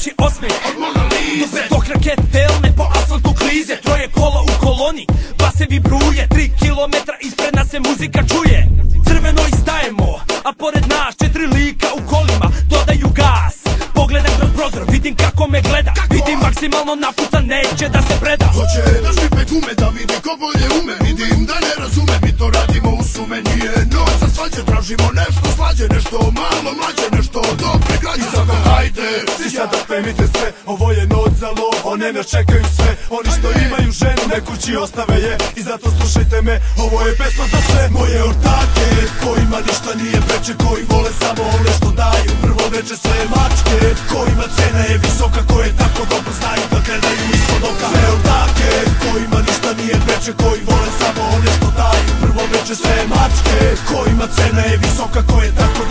najljepši osmijeh Od Mona Lise Dok raket pelne po asfaltu klize Troje kola u koloni, basevi bruje Tri kilometra ispred nas se muzika čuje. Crveno i stajemo, a pored nas četiri lika u kolima Dodaju gas, pogledam kroz prozor, vidim kako me gleda. Vidim maksimalno napucan, neće da se preda. Hoće da šlipe gume da vidi ko bolje ume. Vidim da ne razume, mi to radimo u sume Nije noć za svađe, tražimo nešto slađe Nešto malo mlađe, nešto dobre hajde, Svi sada spremite se, ovo je noć za lov One nas čekaju sve, oni što imaju ženu Ne kući ostave je. I zato slušajte me Ovo je pesma za sve. Moje ortake Kojima ništa nije preče, koji vole samo one što daju. Prvo veče sve mačke, kojima cena je visoka Koje tako dobro znaju da gledaju ispod oka. Sve ortake, kojima ništa nije preče Koji vole samo one što daju. Prvo veče sve mačke, kojima cena je visoka Koje tako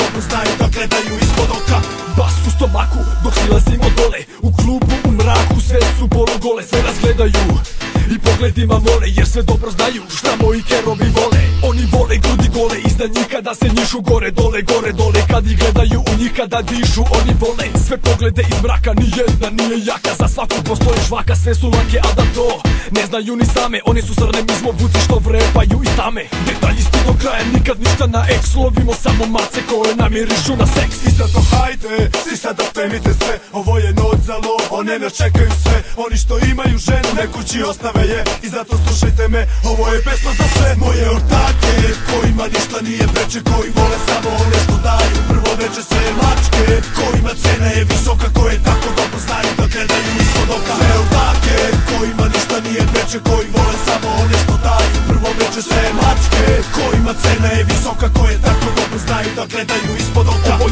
Sve nas gledaju i pogledima mole Jer sve dobro znaju šta moji kerovi vole. Oni vole grudi gole Iznad njih kada se njišu gore dole gore dole. Kad ih gledaju u njih kada dišu Oni vole. Sve poglede iz mraka Nijedna nije jaka. Za svaku postoji žvaka Sve su lake a da to ne znaju ni same. Oni su srne mi smo vuci što vrepaju iz tame Detaljisti do kraja nikad ništa na ex Lovimo samo mace koje namirišu na seks. I zato hajde, svi sada spremite se. Ovo je noć za lov, one nas čekaju sve. Oni što imaju ženu, ne kući ostave je I zato slušajte me, ovo je pesma za sve Moje ortake, kojima ništa nije preče Koji vole samo one što daju. Prvo veče sve mačke, kojima cena je visoka Koje tako dobro znaju da gledaju ispod oka. Sve ortake, kojima ništa nije preče Koji vole samo one što daju. Prvo veče sve mačke, kojima cena je visoka Koje tako dobro znaju da gledaju ispod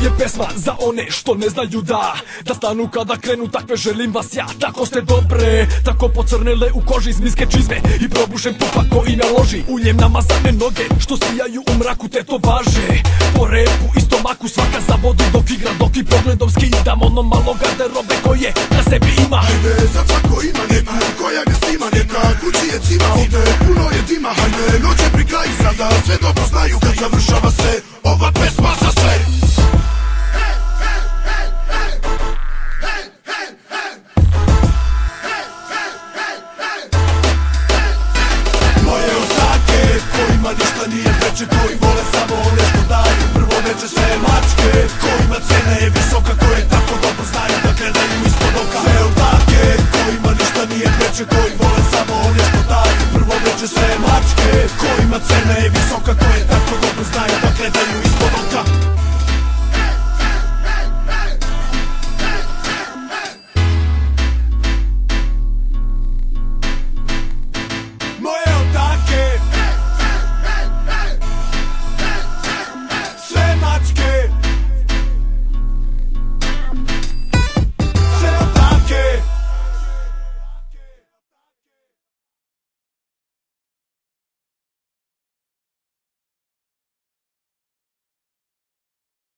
je pesma za one što ne znaju da Da stanu kada krenu takve želim vas ja. Tako ste dobre, tako pocrnele u koži Zmijske čizme. I probušen pupak koji me loži Uljem namazane noge što sijaju u mraku te to važe. Po repu i stomaku svaka zavodi dok igra Dok i pogledom skidam ono malo garderobe koje na sebi ima. Hajde, za svako ima neku koja ga snima Neka kući je cima, ovde puno je dima Hajde, noć je pri kraju sada, sve dobro znaju Kad završava se, ova pesma preče Koji vole samo one što daju. Prvo veče sve mačke Kojima cena je visoka Koje tako dobro znaju da gledaju ispod oka. Sve ortake, kojima ništa nije preče Koji vole samo one što daju. Prvo veče sve mačke Kojima cena je visoka Koje tako dobro znaju da gledaju ispod oka